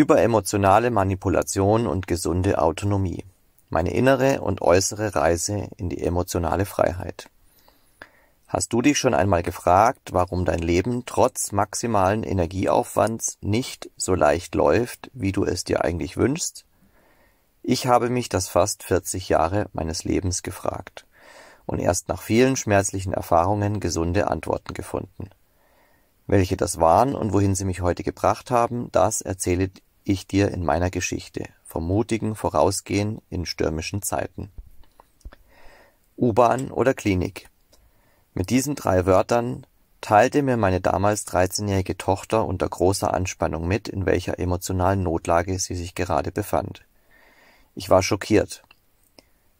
Überemotionale Manipulation und gesunde Autonomie. Meine innere und äußere Reise in die emotionale Freiheit. Hast du dich schon einmal gefragt, warum dein Leben trotz maximalen Energieaufwands nicht so leicht läuft, wie du es dir eigentlich wünschst? Ich habe mich das fast 40 Jahre meines Lebens gefragt und erst nach vielen schmerzlichen Erfahrungen gesunde Antworten gefunden. Welche das waren und wohin sie mich heute gebracht haben, das erzähle ich dir in meiner Geschichte vom mutigen Vorausgehen in stürmischen Zeiten. U-Bahn oder Klinik. Mit diesen drei Wörtern teilte mir meine damals 13-jährige Tochter unter großer Anspannung mit, in welcher emotionalen Notlage sie sich gerade befand. Ich war schockiert.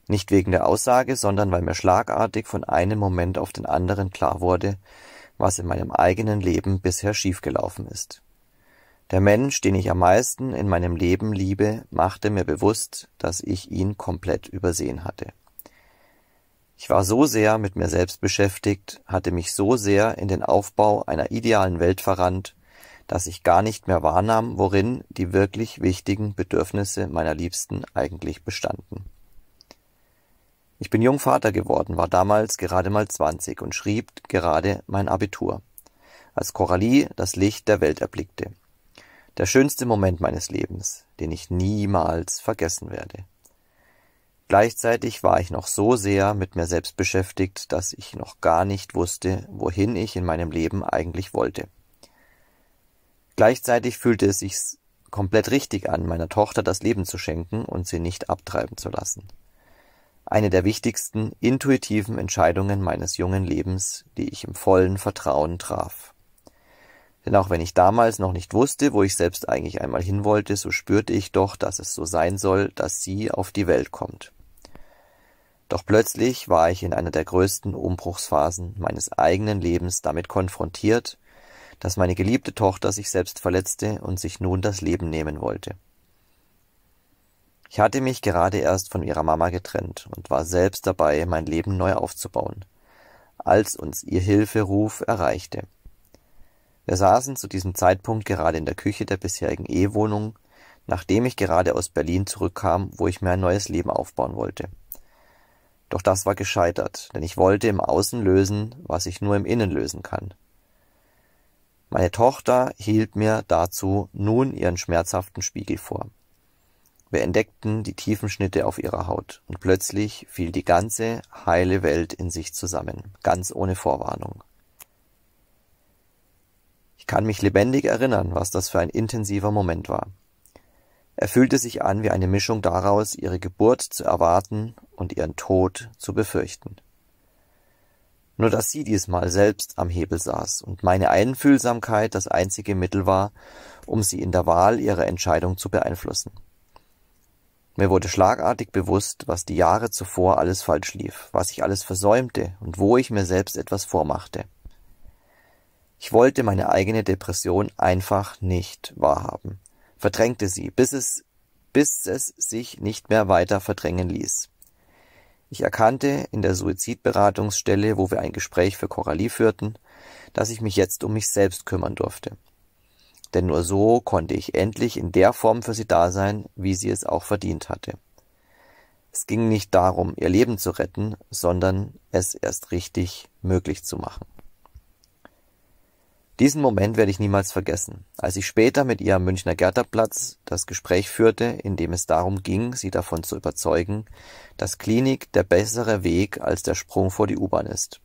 Nicht wegen der Aussage, sondern weil mir schlagartig von einem Moment auf den anderen klar wurde, was in meinem eigenen Leben bisher schiefgelaufen ist. Der Mensch, den ich am meisten in meinem Leben liebe, machte mir bewusst, dass ich ihn komplett übersehen hatte. Ich war so sehr mit mir selbst beschäftigt, hatte mich so sehr in den Aufbau einer idealen Welt verrannt, dass ich gar nicht mehr wahrnahm, worin die wirklich wichtigen Bedürfnisse meiner Liebsten eigentlich bestanden. Ich bin Jungvater geworden, war damals gerade mal 20 und schrieb gerade mein Abitur, als Coralie das Licht der Welt erblickte. Der schönste Moment meines Lebens, den ich niemals vergessen werde. Gleichzeitig war ich noch so sehr mit mir selbst beschäftigt, dass ich noch gar nicht wusste, wohin ich in meinem Leben eigentlich wollte. Gleichzeitig fühlte es sich komplett richtig an, meiner Tochter das Leben zu schenken und sie nicht abtreiben zu lassen eine der wichtigsten intuitiven Entscheidungen meines jungen Lebens, die ich im vollen Vertrauen traf. Denn auch wenn ich damals noch nicht wusste, wo ich selbst eigentlich einmal hin wollte, so spürte ich doch, dass es so sein soll, dass sie auf die Welt kommt. Doch plötzlich war ich in einer der größten Umbruchsphasen meines eigenen Lebens damit konfrontiert, dass meine geliebte Tochter sich selbst verletzte und sich nun das Leben nehmen wollte. Ich hatte mich gerade erst von ihrer Mama getrennt und war selbst dabei, mein Leben neu aufzubauen, als uns ihr Hilferuf erreichte. Wir saßen zu diesem Zeitpunkt gerade in der Küche der bisherigen Ehewohnung, nachdem ich gerade aus Berlin zurückkam, wo ich mir ein neues Leben aufbauen wollte. Doch das war gescheitert, denn ich wollte im Außen lösen, was ich nur im Innen lösen kann. Meine Tochter hielt mir dazu nun ihren schmerzhaften Spiegel vor. Wir entdeckten die tiefen Schnitte auf ihrer Haut, und plötzlich fiel die ganze heile Welt in sich zusammen, ganz ohne Vorwarnung. Kann mich lebendig erinnern, was das für ein intensiver Moment war. Er fühlte sich an wie eine Mischung daraus, ihre Geburt zu erwarten und ihren Tod zu befürchten. Nur dass sie diesmal selbst am Hebel saß und meine Einfühlsamkeit das einzige Mittel war, um sie in der Wahl ihrer Entscheidung zu beeinflussen. Mir wurde schlagartig bewusst, was die Jahre zuvor alles falsch lief, was ich alles versäumte und wo ich mir selbst etwas vormachte. Ich wollte meine eigene Depression einfach nicht wahrhaben, verdrängte sie, bis es, bis es sich nicht mehr weiter verdrängen ließ. Ich erkannte in der Suizidberatungsstelle, wo wir ein Gespräch für Coralie führten, dass ich mich jetzt um mich selbst kümmern durfte denn nur so konnte ich endlich in der Form für sie da sein, wie sie es auch verdient hatte. Es ging nicht darum, ihr Leben zu retten, sondern es erst richtig möglich zu machen. Diesen Moment werde ich niemals vergessen, als ich später mit ihr am Münchner Gärterplatz das Gespräch führte, in dem es darum ging, sie davon zu überzeugen, dass Klinik der bessere Weg als der Sprung vor die U-Bahn ist.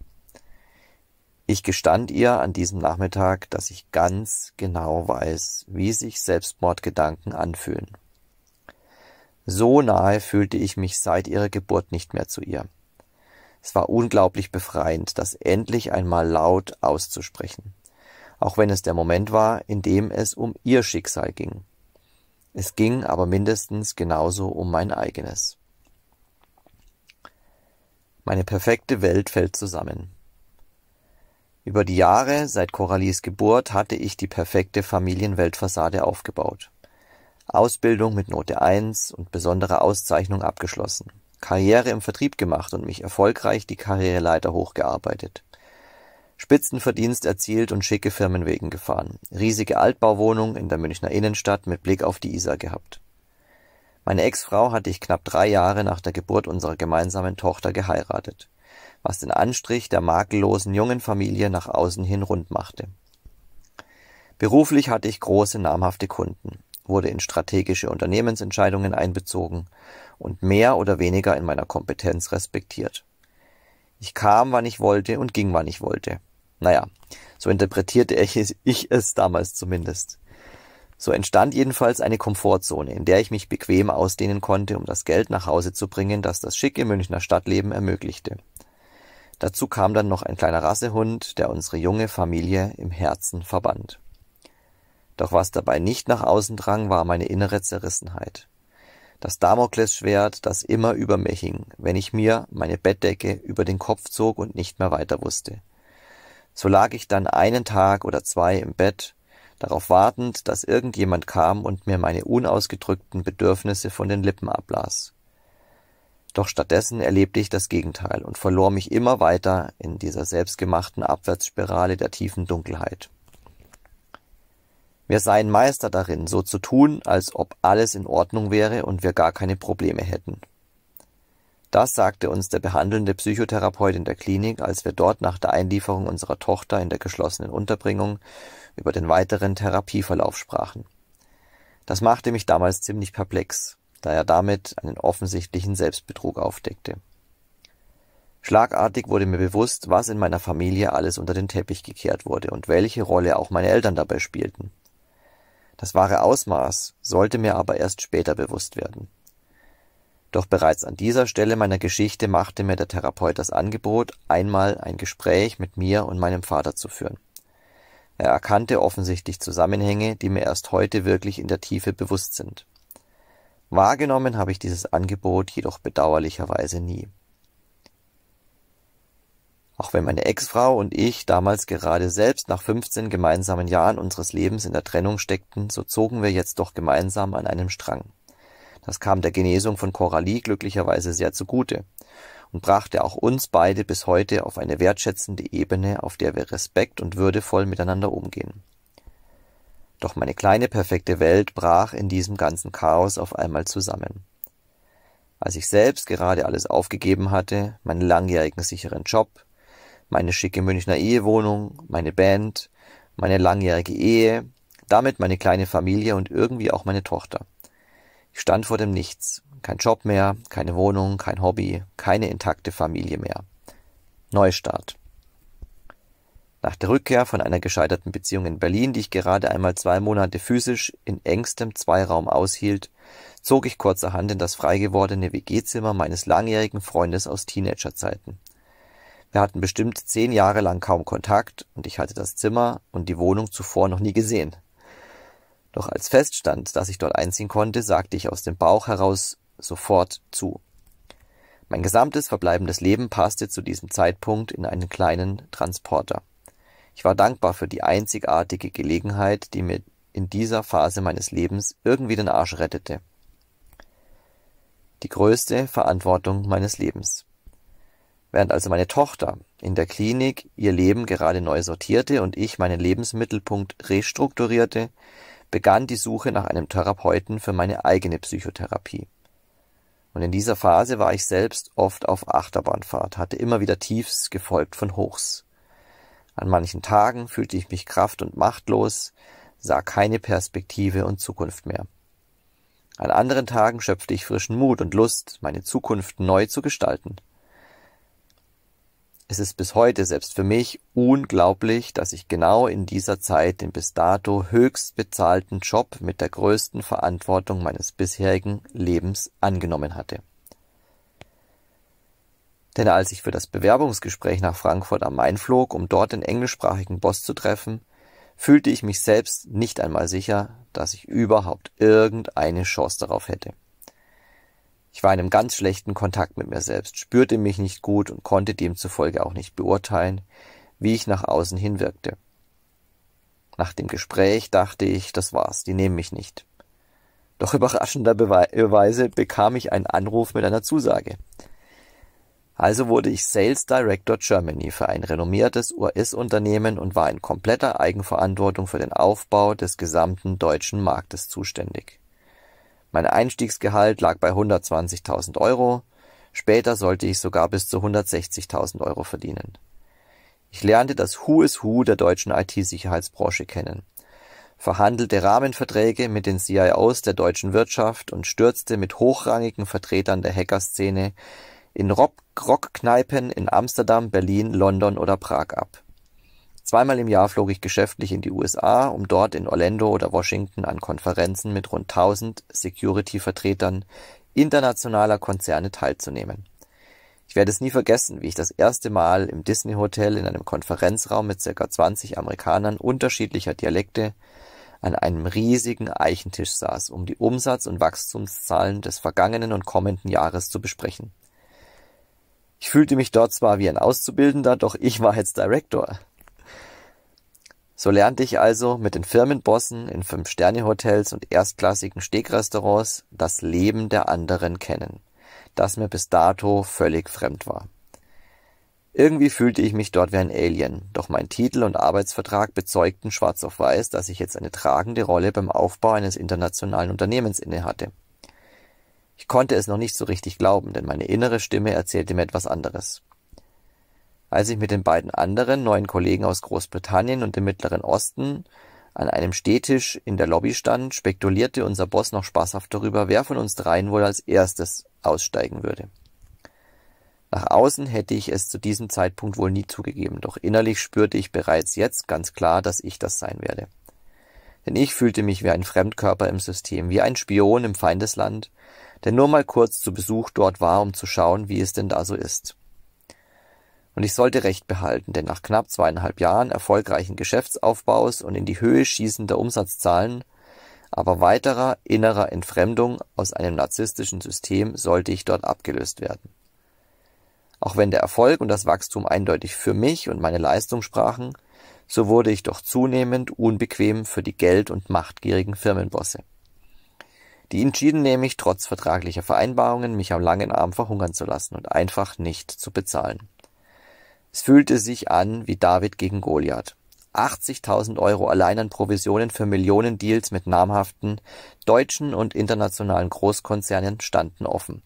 Ich gestand ihr an diesem Nachmittag, dass ich ganz genau weiß, wie sich Selbstmordgedanken anfühlen. So nahe fühlte ich mich seit ihrer Geburt nicht mehr zu ihr. Es war unglaublich befreiend, das endlich einmal laut auszusprechen, auch wenn es der Moment war, in dem es um ihr Schicksal ging. Es ging aber mindestens genauso um mein eigenes. Meine perfekte Welt fällt zusammen. Über die Jahre seit Coralies Geburt hatte ich die perfekte Familienweltfassade aufgebaut. Ausbildung mit Note 1 und besondere Auszeichnung abgeschlossen. Karriere im Vertrieb gemacht und mich erfolgreich die Karriereleiter hochgearbeitet. Spitzenverdienst erzielt und schicke Firmenwegen gefahren, riesige Altbauwohnung in der Münchner Innenstadt mit Blick auf die Isar gehabt. Meine Ex-Frau hatte ich knapp drei Jahre nach der Geburt unserer gemeinsamen Tochter geheiratet, was den Anstrich der makellosen jungen Familie nach außen hin rund machte. Beruflich hatte ich große namhafte Kunden, wurde in strategische Unternehmensentscheidungen einbezogen und mehr oder weniger in meiner Kompetenz respektiert. Ich kam, wann ich wollte und ging, wann ich wollte. Naja, so interpretierte ich es, damals zumindest. So entstand jedenfalls eine Komfortzone, in der ich mich bequem ausdehnen konnte, um das Geld nach Hause zu bringen, das das schicke Münchner Stadtleben ermöglichte. Dazu kam dann noch ein kleiner Rassehund, der unsere junge Familie im Herzen verband. Doch was dabei nicht nach außen drang, war meine innere Zerrissenheit. Das Damoklesschwert, das immer über mir hing, wenn ich mir meine Bettdecke über den Kopf zog und nicht mehr weiter wusste. So lag ich dann einen Tag oder zwei im Bett darauf wartend, dass irgendjemand kam und mir meine unausgedrückten Bedürfnisse von den Lippen ablas. Doch stattdessen erlebte ich das Gegenteil und verlor mich immer weiter in dieser selbstgemachten Abwärtsspirale der tiefen Dunkelheit. Wir seien Meister darin, so zu tun, als ob alles in Ordnung wäre und wir gar keine Probleme hätten. Das sagte uns der behandelnde Psychotherapeut in der Klinik, als wir dort nach der Einlieferung unserer Tochter in der geschlossenen Unterbringung über den weiteren Therapieverlauf sprachen. Das machte mich damals ziemlich perplex, da er damit einen offensichtlichen Selbstbetrug aufdeckte. Schlagartig wurde mir bewusst, was in meiner Familie alles unter den Teppich gekehrt wurde und welche Rolle auch meine Eltern dabei spielten. Das wahre Ausmaß sollte mir aber erst später bewusst werden. Doch bereits an dieser Stelle meiner Geschichte machte mir der Therapeut das Angebot, einmal ein Gespräch mit mir und meinem Vater zu führen. Er erkannte offensichtlich Zusammenhänge, die mir erst heute wirklich in der Tiefe bewusst sind. Wahrgenommen habe ich dieses Angebot jedoch bedauerlicherweise nie. Auch wenn meine Ex-Frau und ich damals gerade selbst nach 15 gemeinsamen Jahren unseres Lebens in der Trennung steckten, so zogen wir jetzt doch gemeinsam an einem Strang. Das kam der Genesung von Coralie glücklicherweise sehr zugute und brachte auch uns beide bis heute auf eine wertschätzende Ebene, auf der wir respekt und würdevoll miteinander umgehen. Doch meine kleine perfekte Welt brach in diesem ganzen Chaos auf einmal zusammen. Als ich selbst gerade alles aufgegeben hatte, meinen langjährigen sicheren Job, meine schicke Münchner Ehewohnung, meine Band, meine langjährige Ehe, damit meine kleine Familie und irgendwie auch meine Tochter. Ich stand vor dem Nichts. Kein Job mehr, keine Wohnung, kein Hobby, keine intakte Familie mehr. Neustart. Nach der Rückkehr von einer gescheiterten Beziehung in Berlin, die ich gerade einmal zwei Monate physisch in engstem Zweiraum aushielt, zog ich kurzerhand in das frei gewordene WG-Zimmer meines langjährigen Freundes aus Teenagerzeiten. Wir hatten bestimmt zehn Jahre lang kaum Kontakt und ich hatte das Zimmer und die Wohnung zuvor noch nie gesehen. Doch als feststand, dass ich dort einziehen konnte, sagte ich aus dem Bauch heraus sofort zu. Mein gesamtes verbleibendes Leben passte zu diesem Zeitpunkt in einen kleinen Transporter. Ich war dankbar für die einzigartige Gelegenheit, die mir in dieser Phase meines Lebens irgendwie den Arsch rettete. Die größte Verantwortung meines Lebens. Während also meine Tochter in der Klinik ihr Leben gerade neu sortierte und ich meinen Lebensmittelpunkt restrukturierte, begann die Suche nach einem Therapeuten für meine eigene Psychotherapie. Und in dieser Phase war ich selbst oft auf Achterbahnfahrt, hatte immer wieder Tiefs gefolgt von Hochs. An manchen Tagen fühlte ich mich kraft- und machtlos, sah keine Perspektive und Zukunft mehr. An anderen Tagen schöpfte ich frischen Mut und Lust, meine Zukunft neu zu gestalten. Es ist bis heute selbst für mich unglaublich, dass ich genau in dieser Zeit den bis dato höchst bezahlten Job mit der größten Verantwortung meines bisherigen Lebens angenommen hatte. Denn als ich für das Bewerbungsgespräch nach Frankfurt am Main flog, um dort den englischsprachigen Boss zu treffen, fühlte ich mich selbst nicht einmal sicher, dass ich überhaupt irgendeine Chance darauf hätte. Ich war in einem ganz schlechten Kontakt mit mir selbst, spürte mich nicht gut und konnte demzufolge auch nicht beurteilen, wie ich nach außen hin wirkte. Nach dem Gespräch dachte ich, das war's, die nehmen mich nicht. Doch überraschenderweise bekam ich einen Anruf mit einer Zusage. Also wurde ich Sales Director Germany für ein renommiertes US-Unternehmen und war in kompletter Eigenverantwortung für den Aufbau des gesamten deutschen Marktes zuständig. Mein Einstiegsgehalt lag bei 120.000 Euro, später sollte ich sogar bis zu 160.000 Euro verdienen. Ich lernte das Who is Who der deutschen IT-Sicherheitsbranche kennen, verhandelte Rahmenverträge mit den CIOs der deutschen Wirtschaft und stürzte mit hochrangigen Vertretern der Hackerszene in Rockkneipen in Amsterdam, Berlin, London oder Prag ab. Zweimal im Jahr flog ich geschäftlich in die USA, um dort in Orlando oder Washington an Konferenzen mit rund 1000 Security-Vertretern internationaler Konzerne teilzunehmen. Ich werde es nie vergessen, wie ich das erste Mal im Disney Hotel in einem Konferenzraum mit circa 20 Amerikanern unterschiedlicher Dialekte an einem riesigen Eichentisch saß, um die Umsatz- und Wachstumszahlen des vergangenen und kommenden Jahres zu besprechen. Ich fühlte mich dort zwar wie ein Auszubildender, doch ich war jetzt Director. So lernte ich also mit den Firmenbossen in Fünf-Sterne-Hotels und erstklassigen Steakrestaurants das Leben der anderen kennen, das mir bis dato völlig fremd war. Irgendwie fühlte ich mich dort wie ein Alien, doch mein Titel und Arbeitsvertrag bezeugten schwarz auf weiß, dass ich jetzt eine tragende Rolle beim Aufbau eines internationalen Unternehmens innehatte. Ich konnte es noch nicht so richtig glauben, denn meine innere Stimme erzählte mir etwas anderes. Als ich mit den beiden anderen neuen Kollegen aus Großbritannien und dem Mittleren Osten an einem Stehtisch in der Lobby stand, spekulierte unser Boss noch spaßhaft darüber, wer von uns dreien wohl als erstes aussteigen würde. Nach außen hätte ich es zu diesem Zeitpunkt wohl nie zugegeben, doch innerlich spürte ich bereits jetzt ganz klar, dass ich das sein werde. Denn ich fühlte mich wie ein Fremdkörper im System, wie ein Spion im Feindesland, der nur mal kurz zu Besuch dort war, um zu schauen, wie es denn da so ist. Und ich sollte Recht behalten, denn nach knapp zweieinhalb Jahren erfolgreichen Geschäftsaufbaus und in die Höhe schießender Umsatzzahlen, aber weiterer innerer Entfremdung aus einem narzisstischen System sollte ich dort abgelöst werden. Auch wenn der Erfolg und das Wachstum eindeutig für mich und meine Leistung sprachen, so wurde ich doch zunehmend unbequem für die geld- und machtgierigen Firmenbosse. Die entschieden nämlich, trotz vertraglicher Vereinbarungen, mich am langen Arm verhungern zu lassen und einfach nicht zu bezahlen. Es fühlte sich an wie David gegen Goliath. 80.000 Euro allein an Provisionen für Millionendeals mit namhaften deutschen und internationalen Großkonzernen standen offen.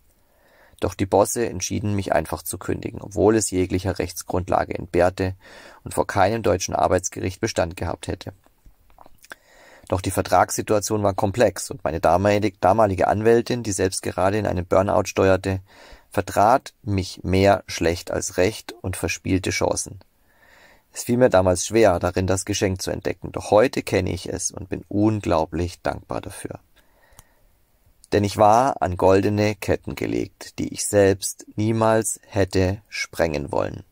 Doch die Bosse entschieden mich einfach zu kündigen, obwohl es jeglicher Rechtsgrundlage entbehrte und vor keinem deutschen Arbeitsgericht Bestand gehabt hätte. Doch die Vertragssituation war komplex und meine damalige Anwältin, die selbst gerade in einen Burnout steuerte, vertrat mich mehr schlecht als recht und verspielte Chancen. Es fiel mir damals schwer, darin das Geschenk zu entdecken, doch heute kenne ich es und bin unglaublich dankbar dafür. Denn ich war an goldene Ketten gelegt, die ich selbst niemals hätte sprengen wollen.